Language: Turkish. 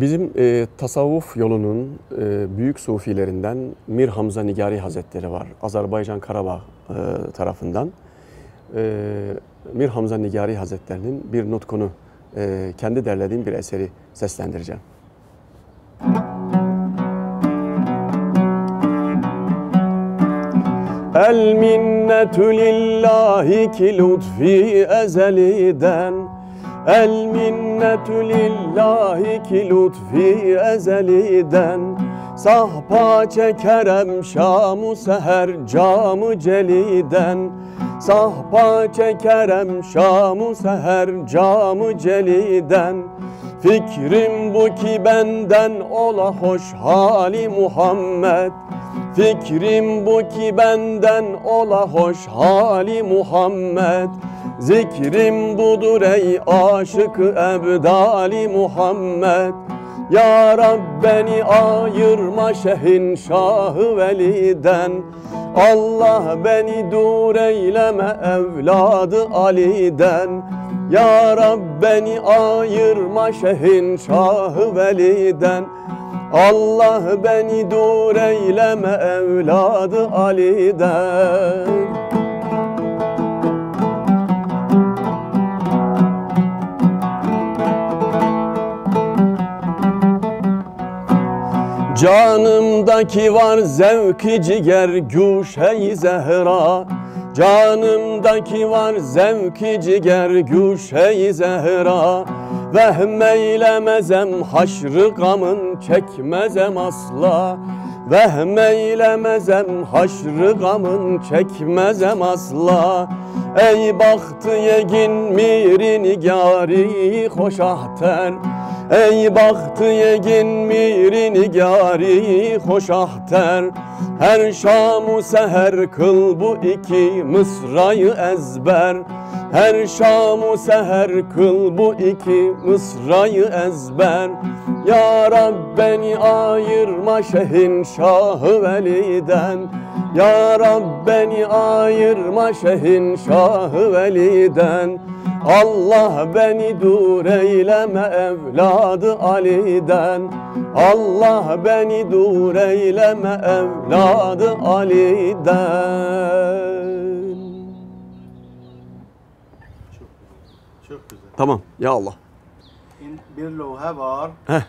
Bizim e, tasavvuf yolunun e, büyük sufilerinden Mir Hamza Nigari Hazretleri var. Azerbaycan Karabağ e, tarafından. E, Mir Hamza Nigari Hazretlerinin bir nutkunu e, kendi derlediğim bir eseri seslendireceğim. El minnetü lillahi ki lütfi ezeliden El minnetü lillahi ki lütfi ezeliden. Sahpa çekerem şamu seher camı celiden. Sahpa çekerem şamu seher camı celiden Fikrim bu ki benden ola hoş hali Muhammed. Fikrim bu ki benden ola hoş hali Muhammed. Zikrim budur ey aşık ebdali Muhammed. Ya Rab beni ayırma şehin şahı veliden. Allah beni dur eyleme evladı Ali'den Ya Rab beni ayırma şehin şahı veliden. Allah beni dur eyleme evladı Ali'den. Canımdaki var zevki ciger güşey zehra Canımdaki var zevki ciger güşey zehra. Vehmeylemezem haşrı gamın çekmezem asla. Vehmeylemezem haşrı gamın çekmezem asla. Ey bahtı yegin miri nigari hoşahter Ey bahtı yegin miri nigari hoşahter Her şamu seher kıl bu iki mısrayı ezber. Her şamu seher kıl bu iki mısrayı ezber. Ya Rab beni ayırma şehin şahı veliden. Ya Rab beni ayırma şehin şahı veliden Allah beni dur eyleme evladı Ali'den Allah beni dur eyleme evladı Ali'den Çok güzel. Tamam ya Allah. Bir lohe var. Heh.